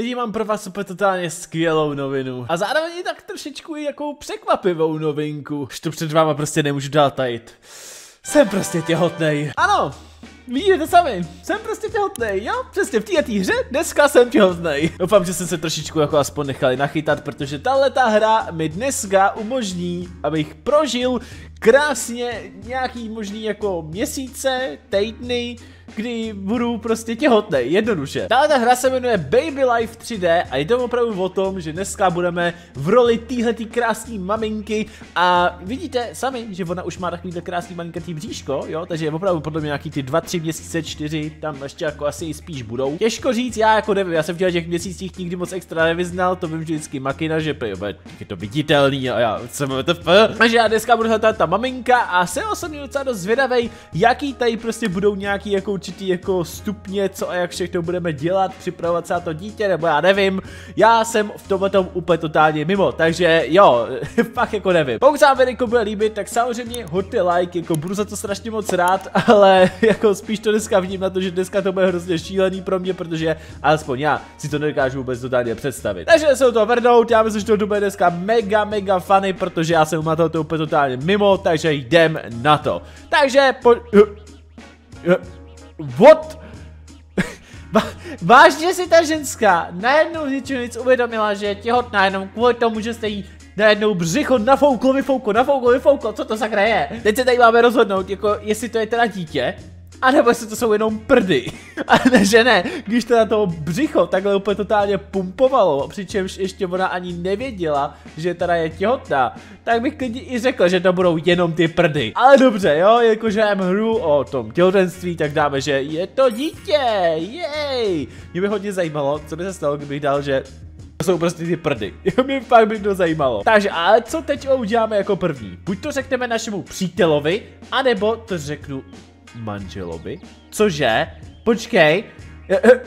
Lidi, mám pro vás úplně totálně skvělou novinu. A zároveň i tak trošičku i jakou překvapivou novinku. Už to před váma prostě nemůžu dál tajit. Jsem prostě těhotnej. Ano, Vidíte to sami, jsem prostě těhotnej, jo, přesně v této hře dneska jsem těhotnej. Doufám, že jsem se trošičku jako aspoň nechali nachytat, protože tahle ta hra mi dneska umožní, abych prožil krásně nějaký možný jako měsíce, týdny, kdy budu prostě těhotný, jednoduše. Tahle hra se jmenuje Baby Life 3D a to opravdu o tom, že dneska budeme v roli téhletý krásné maminky a vidíte sami, že ona už má takovýhle krásný malinkatý bříško, jo, takže je opravdu podle mě nějaký ty 2-3 měsíce, 4, tam ještě jako asi spíš budou. Těžko říct, já jako nevím, já jsem v těch měsících nikdy moc extra nevyznal, to vím vždycky makina, že je to viditelný a já jsem to Takže já dneska budu ta maminka a jsem osobně docela dost zvědavý, jaký tady prostě budou nějaký jako určitý jako stupně, co a jak všechno budeme dělat, připravovat se na to dítě, nebo já nevím. Já jsem v tomhle tom úplně totálně mimo, takže jo, fakt jako nevím. Pokud se vám video bude líbit, tak samozřejmě hoďte like, jako budu za to strašně moc rád, ale jako spíš to dneska vidím na to, že dneska to bude hrozně šílený pro mě, protože alespoň já si to nedokážu vůbec totálně představit. Takže se to vrnout, já myslím, že to bude dneska mega, mega funny, protože já jsem na to úplně totálně mimo, takže jdem na to. Takže po... What? Vážně si ta ženská najednou z nic uvědomila, že je těhotná jenom kvůli tomu, že jste jí najednou břicho nafouklo, vyfouklo, nafouklo, vyfouklo, co to sakra je? Teď se tady máme rozhodnout, jako jestli to je teda dítě, a nebo jestli to jsou jenom prdy. A ne, že ne, když to na toho břicho takhle úplně totálně pumpovalo, přičemž ještě ona ani nevěděla, že teda je těhotná, tak bych klidně i řekl, že to budou jenom ty prdy. Ale dobře, jo, jakože mám hru o tom těhotenství, tak dáme, že je to dítě, jej. Mě by hodně zajímalo, co by se stalo, kdybych dal, že to jsou prostě ty prdy. Jo, mě fakt by to zajímalo. Takže, ale co teď uděláme jako první? Buď to řekneme našemu přítelovi, anebo to řeknu manželovi. Cože? Počkej. Eh, eh,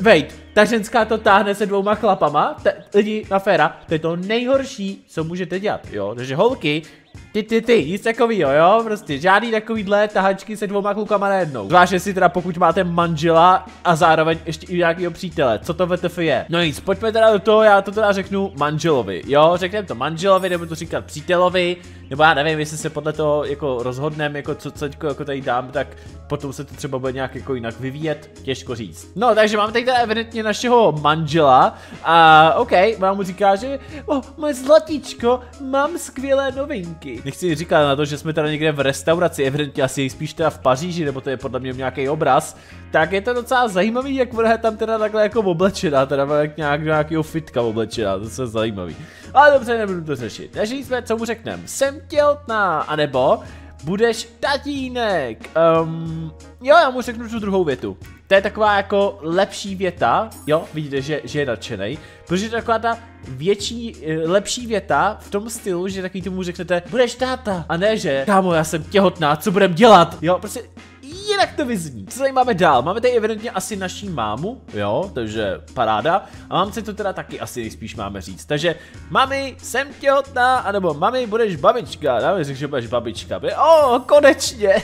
wait, ta ženská to táhne se dvouma chlapama? Lidi na féra, to je to nejhorší, co můžete dělat, jo? Takže holky, ty, ty, ty, nic takovýho, jo, prostě žádný takovýhle tahačky se dvouma klukama najednou. Zvláště si teda pokud máte manžela a zároveň ještě i nějakého přítele, co to VTF je. No nic, pojďme teda do toho, já to teda řeknu manželovi, jo, řekneme to manželovi, nebo to říkat přítelovi, nebo já nevím, jestli se podle toho jako rozhodneme, jako co, co jako tady dám, tak potom se to třeba bude nějak jako jinak vyvíjet, těžko říct. No, takže máme tady teda evidentně našeho manžela a OK, vám mu říká, že oh, moje zlatíčko, mám skvělé novinky. Nechci říkat na to, že jsme tady někde v restauraci, evidentně asi spíš teda v Paříži, nebo to je podle mě nějaký obraz, tak je to docela zajímavý, jak ona je tam teda takhle jako oblečená, teda jak nějak nějakého fitka oblečená, to je zajímavý. Ale dobře, nebudu to řešit. Takže jsme, co mu řekneme, jsem těhotná, anebo budeš tatínek. Um, jo, já mu řeknu tu druhou větu. To je taková jako lepší věta, jo, vidíte, že, že je nadšenej, protože to je taková ta větší, eh, lepší věta v tom stylu, že takový tomu řeknete, budeš táta, a ne, že kámo, já jsem těhotná, co budem dělat, jo, prostě jinak to vyzní. Co tady máme dál? Máme tady evidentně asi naší mámu, jo, takže paráda. A mám si to teda taky asi nejspíš máme říct. Takže mami, jsem těhotná, anebo mami, budeš babička. Dáme řekl, že budeš babička. O, konečně.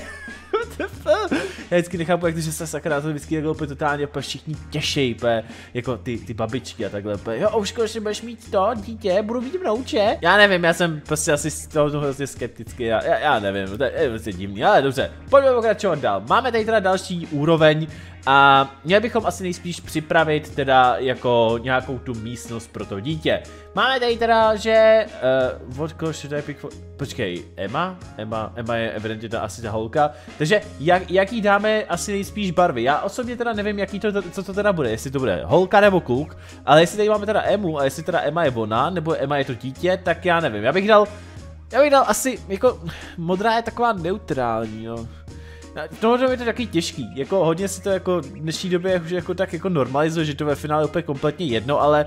Já vždycky nechápu, jak to, že se sakra to vždycky jako úplně totálně úplně všichni těšej, úplně, jako ty, ty babičky a takhle, úplně, jo, už konečně budeš mít to, dítě, budu mít mrouče. Já nevím, já jsem prostě asi z toho hrozně skeptický, já, já, já nevím, to je prostě divný, ale dobře, pojďme pokračovat dál. Máme tady teda další úroveň, a měli bychom asi nejspíš připravit teda jako nějakou tu místnost pro to dítě. Máme tady teda, že... Uh, what color should I pick for... Počkej, Emma? Emma, Emma je evidentně ta asi ta holka. Takže jak, jaký dáme asi nejspíš barvy? Já osobně teda nevím, jaký to, co to teda bude. Jestli to bude holka nebo kluk. Ale jestli tady máme teda Emu a jestli teda Emma je ona, nebo Emma je to dítě, tak já nevím. Já bych dal... Já bych dal asi, jako, modrá je taková neutrální, no. No, to je to taky těžký, jako hodně si to jako v dnešní době už jako tak jako normalizuje, že to ve finále úplně kompletně jedno, ale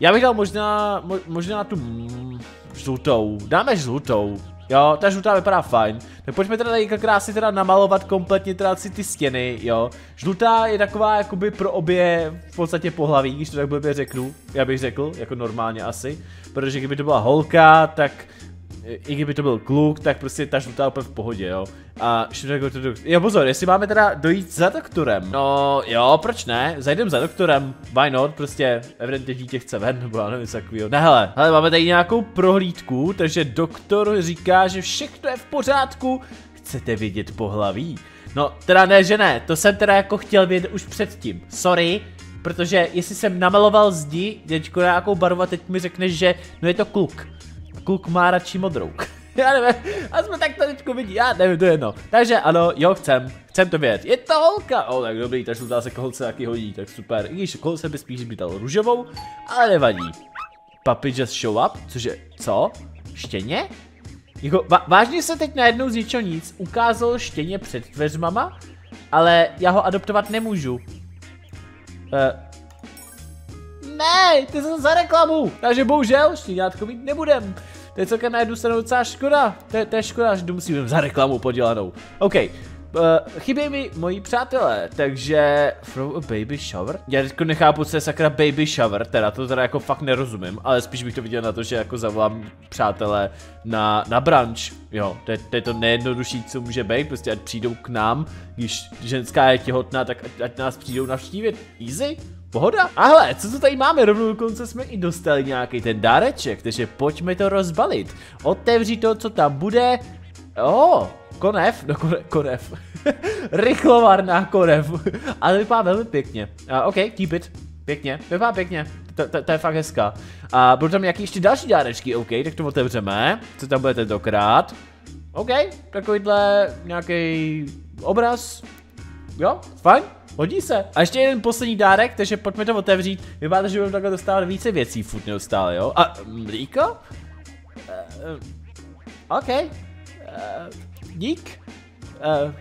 já bych dal možná, mo, možná tu mm, žlutou, dáme žlutou, Jo, ta žlutá vypadá fajn. Tak pojďme teda tady krásně teda namalovat kompletně teda si ty stěny, jo. Žlutá je taková jakoby pro obě v podstatě pohlaví, když to tak blbě řeknu. Já bych řekl, jako normálně asi. Protože kdyby to byla holka, tak i kdyby to byl kluk, tak prostě ta žlutá úplně v pohodě, jo. A should to. Jo, pozor, jestli máme teda dojít za doktorem. No, jo, proč ne? Zajdem za doktorem. Why not? Prostě evidentně dítě chce ven, nebo já nevím, co takového. Ne, hele, hele, máme tady nějakou prohlídku, takže doktor říká, že všechno je v pořádku. Chcete vidět pohlaví? No, teda ne, že ne, to jsem teda jako chtěl vědět už předtím. Sorry, protože jestli jsem namaloval zdi, děčko nějakou barvu a teď mi řekneš, že no je to kluk. Kluk má radši modrou. já nevím, a jsme tak to teďko vidí, já nevím, to je jedno. Takže ano, jo, chcem, chcem to vědět. Je to holka, o, tak dobrý, takže žlutá se holce taky hodí, tak super. I když holce by spíš bytal růžovou, ale nevadí. Papi just show up, cože, co? Štěně? Jako, vážně se teď najednou z ničeho nic ukázal štěně před dveřmama, ale já ho adoptovat nemůžu. Uh, ne, ty jsi za reklamu, takže bohužel štěňátko mít nebudem. To je celkem na jednu stranu docela škoda, to, to je škoda, že to musím za reklamu podělanou. OK, Uh, chybí mi moji přátelé, takže throw a baby shower? Já teďko nechápu, co je sakra baby shower, teda to teda jako fakt nerozumím, ale spíš bych to viděl na to, že jako zavolám přátelé na, na brunch, jo, to je, to je to nejjednodušší, co může být, prostě ať přijdou k nám, když ženská je těhotná, tak ať, ať nás přijdou navštívit, easy? Pohoda? A hele, co to tady máme? Rovnou dokonce jsme i dostali nějaký ten dáreček, takže pojďme to rozbalit. Otevři to, co tam bude. Oh, Konev? No kone, konev. Rychlovarná konev. Ale vypadá velmi pěkně. Uh, OK, keep it. Pěkně, vypadá pěkně. To je fakt hezká. A budou tam nějaký ještě další dárečky, OK, tak to otevřeme. Co tam bude tentokrát? OK, takovýhle nějaký obraz. Jo, fajn, hodí se. A ještě jeden poslední dárek, takže pojďme to otevřít. Vypadá, že budeme takhle dostávat více věcí furt neustále, jo? A mlíko? Uh, OK. Uh, dík. Uh,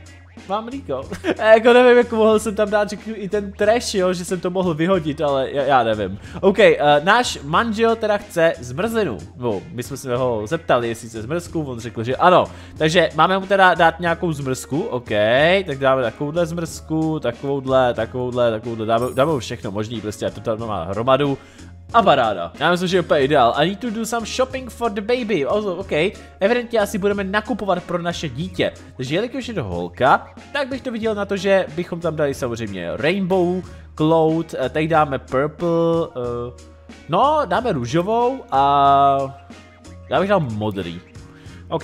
mám mlíko. jako nevím, jak mohl jsem tam dát i ten trash, jo, že jsem to mohl vyhodit, ale já, já nevím. OK, uh, náš manžel teda chce zmrzlinu. No, my jsme se ho zeptali, jestli chce zmrzku, on řekl, že ano. Takže máme mu teda dát nějakou zmrzku, OK, tak dáme takovouhle zmrzku, takovouhle, takovouhle, takovouhle, dáme, dáme mu všechno možný, prostě a to tam má hromadu a paráda. Já myslím, že je úplně ideál. I need to do some shopping for the baby. Also, OK. Evidentně asi budeme nakupovat pro naše dítě. Takže jelikož je to holka, tak bych to viděl na to, že bychom tam dali samozřejmě rainbow, cloud, eh, tady dáme purple, uh, no, dáme růžovou a já bych dal modrý. OK,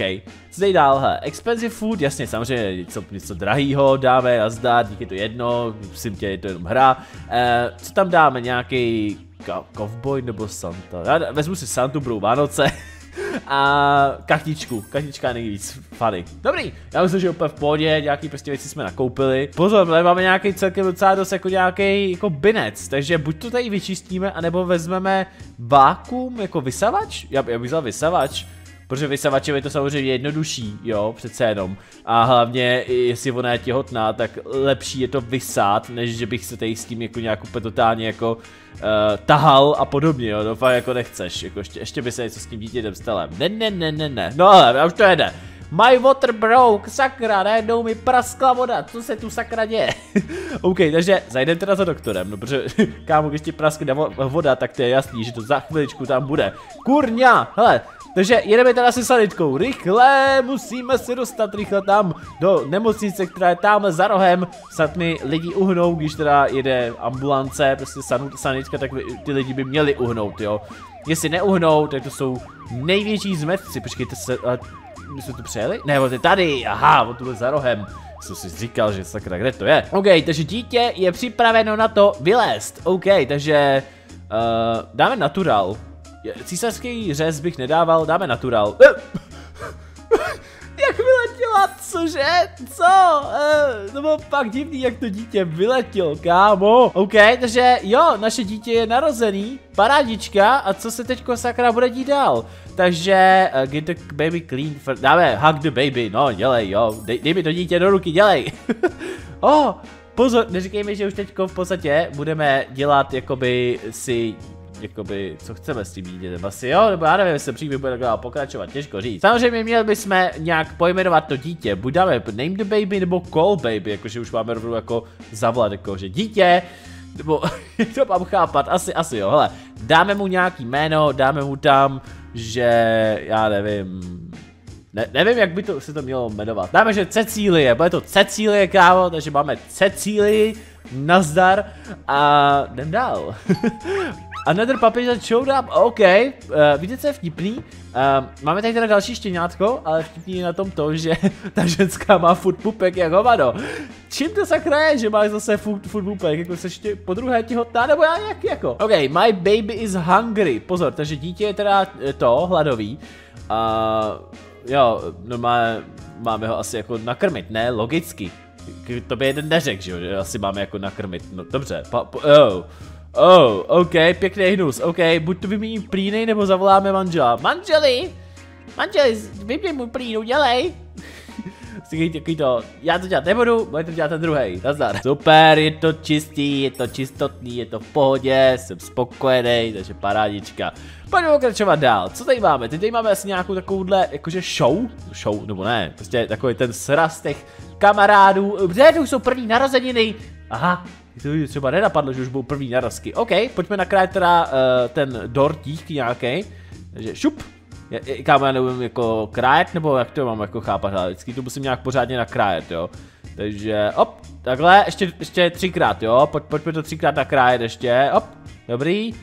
co tady dál, he, expensive food, jasně, samozřejmě něco, něco drahýho dáme, nazdar, díky to jedno, musím tě, je to jenom hra. Uh, co tam dáme, nějaký Cowboy nebo Santa? Já vezmu si Santu, budou Vánoce. a kartičku, kartička nejvíc funny. Dobrý, já myslím, že úplně v pohodě, nějaký prostě věci jsme nakoupili. Pozor, tady máme nějaký celkem docela dost jako nějaký jako binec, takže buď to tady vyčistíme, anebo vezmeme vákum jako vysavač, já, já bych vzal vysavač, Protože vysavačem je to samozřejmě jednodušší, jo, přece jenom. A hlavně, jestli ona je těhotná, tak lepší je to vysát, než že bych se tady s tím jako nějak úplně totálně jako uh, tahal a podobně, jo, no fakt jako nechceš, jako ještě, ještě by se něco s tím dítětem stalo. Ne, ne, ne, ne, ne, no ale už to jede. My water broke, sakra, najednou mi praskla voda, co se tu sakra děje? OK, takže zajdeme teda za doktorem, no protože kámo, když ti praskne voda, tak to je jasný, že to za chviličku tam bude. Kurňa, hele, takže jedeme teda se sanitkou. Rychle, musíme se dostat rychle tam do nemocnice, která je tamhle za rohem. Snad mi lidi uhnou, když teda jede ambulance, prostě sanitka, tak ty lidi by měli uhnout, jo. Jestli neuhnou, tak to jsou největší zmetci. Počkejte se, ale my jsme tu přejeli? Ne, on je tady, aha, on tu byl za rohem. Jsem si říkal, že sakra, kde to je? OK, takže dítě je připraveno na to vylézt. OK, takže uh, dáme natural. Císařský řez bych nedával, dáme natural. Eh. jak vyletěla, cože? Co? Eh, to bylo fakt divný, jak to dítě vyletělo, kámo. OK, takže jo, naše dítě je narozený, parádička, a co se teďko sakra bude dít dál? Takže uh, get the baby clean, for, dáme hug the baby, no dělej, jo, dej, dej mi to dítě do ruky, dělej. oh, pozor, neříkej mi, že už teďko v podstatě budeme dělat jakoby si jakoby, co chceme s tím dítětem asi, jo? Nebo já nevím, jestli příběh bude takhle pokračovat, těžko říct. Samozřejmě měli bychom nějak pojmenovat to dítě, buď dáme name the baby nebo call baby, jakože už máme rovnou jako zavolat, jako že dítě, nebo to mám chápat, asi, asi jo, hele, dáme mu nějaký jméno, dáme mu tam, že, já nevím, Ne, nevím, jak by to se to mělo jmenovat. Dáme, že Cecílie, bude to Cecílie, kámo, takže máme Cecílii, nazdar a jdem dál. Another puppy that showed up, OK, uh, víte, co je vtipný? Uh, máme tady teda další štěňátko, ale vtipný je na tom to, že ta ženská má food pupek jak hovado. Čím to sakra je, že máš zase food, food pupek, jako se ještě po druhé těhotná, nebo já nějak jako? OK, my baby is hungry, pozor, takže dítě je teda eh, to, hladový. Uh, jo, normálně máme ho asi jako nakrmit, ne, logicky. To by jeden neřekl, že jo, že asi máme jako nakrmit, no dobře, pa, pa, oh. Oh, OK, pěkný hnus, OK, buď to vymění plíny, nebo zavoláme manžela. Manželi! Manželi, vyměň mu plínu, dělej! Si takový to, já to dělat nebudu, bude to dělat ten druhý. Nazdar. Super, je to čistý, je to čistotný, je to v pohodě, jsem spokojený, takže parádička. Pojďme pokračovat dál. Co tady máme? Teď tady máme asi nějakou takovouhle, jakože show? Show, nebo ne, prostě takový ten sraz těch kamarádů. Kde už jsou první narozeniny? Aha, to by třeba nenapadlo, že už budou první narazky. OK, pojďme nakrájet teda uh, ten dortík nějaký. Takže šup. Kámo, já nevím jako krájet, nebo jak to mám jako chápat, ale vždycky to musím nějak pořádně nakrájet, jo. Takže, op, takhle, ještě, ještě třikrát, jo, Pojď, pojďme to třikrát nakrájet ještě, op, dobrý.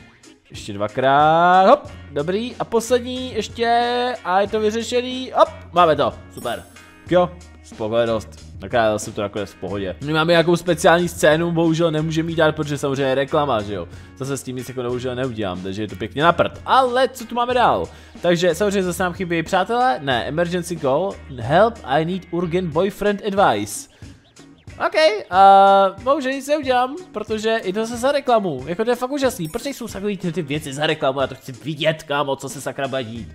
Ještě dvakrát, hop, dobrý. A poslední ještě, a je to vyřešený, hop, máme to, super. Jo, spokojenost. Nakrájel jsem to nakonec v pohodě. My máme nějakou speciální scénu, bohužel nemůžeme mít dát, protože samozřejmě je reklama, že jo. Zase s tím nic jako bohužel neudělám, takže je to pěkně na prd. Ale co tu máme dál? Takže samozřejmě zase nám chybí přátelé, ne, emergency call, help, I need urgent boyfriend advice. OK, uh, bohužel nic neudělám, protože i to se za reklamu, jako to je fakt úžasný, proč jsou takový ty, ty věci za reklamu, já to chci vidět, kámo, co se sakra dít.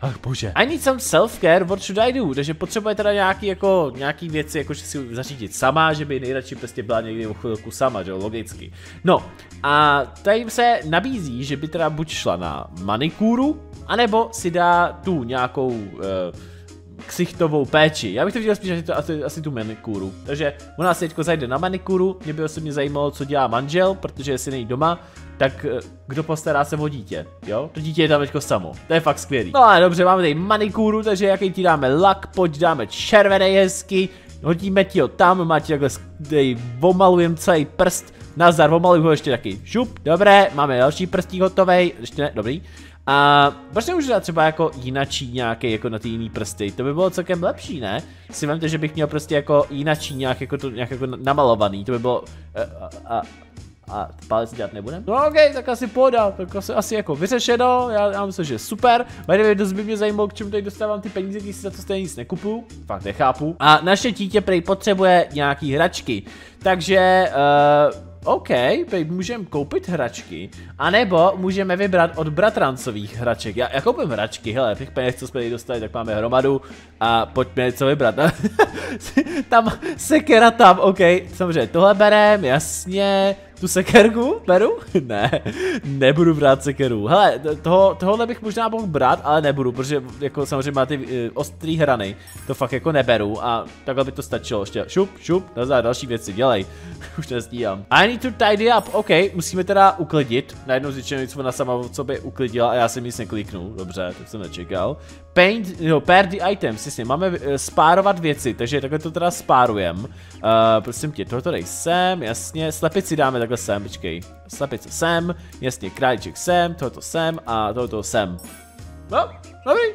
Ach bože. I need some self-care, what should I do? Takže potřebuje teda nějaký jako, nějaký věci, jako že si zařídit sama, že by nejradši prostě byla někdy o chvilku sama, že jo, logicky. No, a tady se nabízí, že by teda buď šla na manikúru, anebo si dá tu nějakou uh, ksichtovou péči. Já bych to viděl spíš asi, asi, asi tu manikúru. Takže ona si teďko zajde na manikúru, mě by osobně zajímalo, co dělá manžel, protože jestli není doma, tak eh, kdo postará se o dítě, jo? To dítě je tam teďko samo, to je fakt skvělý. No ale dobře, máme tady manikúru, takže jaký ti dáme lak, pojď dáme červený hezky, hodíme ti ho tam, máte takhle, tady omalujem celý prst, nazdar, omaluju ho ještě taky, šup, dobré, máme další prstík hotový, ještě ne, dobrý. A proč nemůžu dát třeba jako jinačí nějaký jako na ty jiný prsty, to by bylo celkem lepší, ne? Si vemte, že bych měl prostě jako jinačí nějak jako, to, nějak jako namalovaný, to by bylo, a, a, a palec dělat nebudem. No ok, tak asi pohoda, tak asi, asi jako vyřešeno, já, já myslím, že super. By dost by mě zajímalo, k čemu tady dostávám ty peníze, když si za to stejně nic nekupu, fakt nechápu. A naše dítě prej potřebuje nějaký hračky, takže uh, OK, můžeme koupit hračky, anebo můžeme vybrat od bratrancových hraček. Já, já koupím hračky, hele, těch peněz, co jsme tady dostali, tak máme hromadu a pojďme něco vybrat. tam sekera tam, OK, samozřejmě tohle berem, jasně, tu sekerku beru? ne, nebudu brát sekeru. Hele, toho, tohohle bych možná mohl brát, ale nebudu, protože jako samozřejmě má ty uh, ostrý hrany, to fakt jako neberu a takhle by to stačilo. Ještě šup, šup, nazad další věci, dělej. Už nestíhám. I need to tidy up, OK, musíme teda uklidit. Najednou zjištěno něco na sama co by uklidila a já jsem nic nekliknul, dobře, to jsem nečekal. Paint, no, pair the items, jasně, máme uh, spárovat věci, takže takhle to teda spárujem. Uh, prosím tě, tohoto dej sem, jasně, slepici dáme takhle sem, počkej. Slepice sem, jasně, králíček sem, tohoto sem a tohoto sem. No, dobrý.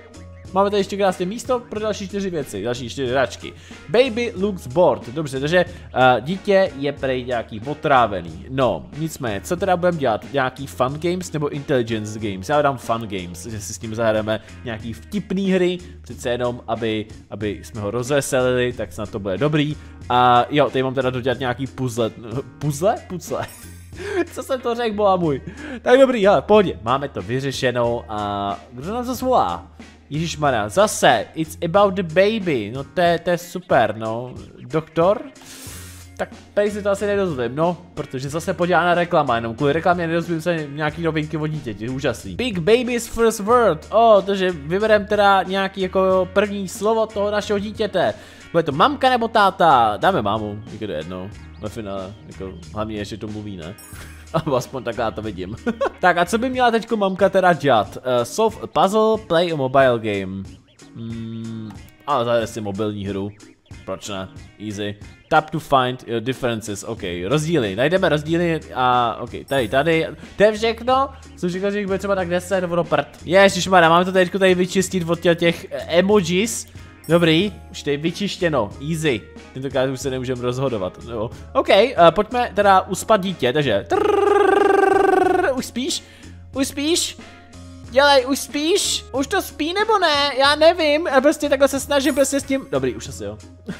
Máme tady ještě krásné místo pro další čtyři věci, další čtyři hračky. Baby looks bored, dobře, takže uh, dítě je prej nějaký otrávený. No, nicméně, co teda budeme dělat? Nějaký fun games nebo intelligence games? Já dám fun games, že si s tím zahrajeme nějaký vtipný hry, přece jenom, aby, aby jsme ho rozveselili, tak snad to bude dobrý. A jo, tady mám teda dodělat nějaký puzzle, puzzle? Puzzle. Co jsem to řekl, boha můj. Tak dobrý, ale pohodě, máme to vyřešeno a kdo nám to zvolá? Ježišmarja, zase, it's about the baby, no to je, to je super, no. Doktor? Tak tady si to asi nedozvím, no, protože zase podívá na reklama, jenom kvůli reklamě nedozvím se nějaký novinky o dítěti, úžasný. Big Baby's First Word, o, oh, takže vyberem teda nějaký jako první slovo toho našeho dítěte. Bude to mamka nebo táta? Dáme mámu, jako to jedno, ve finále, jako hlavně ještě to mluví, ne? Aspoň tak já to vidím. tak a co by měla teďko mamka teda dělat? Uh, solve a puzzle, play a mobile game. Mm, Ale zahrajeme si mobilní hru. Proč ne? Easy. Tap to find your differences, ok, rozdíly, najdeme rozdíly a ok, tady, tady, to je všechno, jsem říkal, že jich bude třeba tak 10 nebo do prd. Ježišmarja, máme to teď tady vyčistit od těch emojis, Dobrý, už tady vyčištěno, easy. Tentokrát už se nemůžeme rozhodovat. Jo. OK, uh, pojďme teda uspat dítě, takže... Trrrr, už spíš? Už spíš? Dělej, už spíš? Už to spí nebo ne? Já nevím, já prostě takhle se snažím prostě s tím... Dobrý, už asi jo.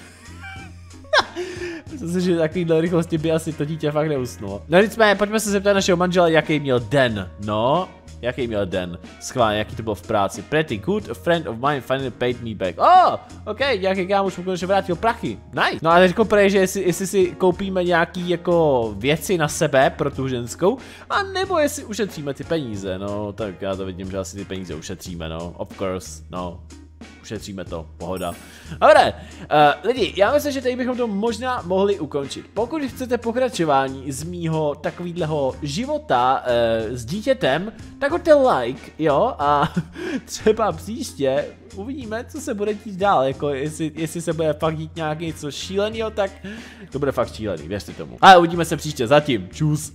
Myslím si, že takovýhle rychlosti by asi to dítě fakt neusnulo. No nicméně, pojďme se zeptat našeho manžela, jaký měl den. No, Jaký měl den? Schválně, jaký to bylo v práci. Pretty good, a friend of mine finally paid me back. Oh, ok, nějaký kámoš mu konečně vrátil prachy. Nice. No a teď prej, že jestli, jestli si koupíme nějaký jako věci na sebe pro tu ženskou, a nebo jestli ušetříme ty peníze, no, tak já to vidím, že asi ty peníze ušetříme, no, of course, no, ušetříme to, pohoda. Dobré, uh, lidi, já myslím, že tady bychom to možná mohli ukončit. Pokud chcete pokračování z mýho takovýhleho života uh, s dítětem, tak hoďte like, jo, a třeba příště uvidíme, co se bude dít dál, jako jestli, jestli se bude fakt dít nějaký něco šíleného, tak to bude fakt šílený, věřte tomu. A uvidíme se příště, zatím, čus.